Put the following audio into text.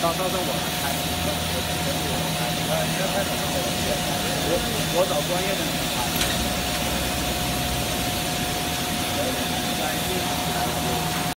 到到时候我来开，我我我我开，你要开什么？我我找专业的。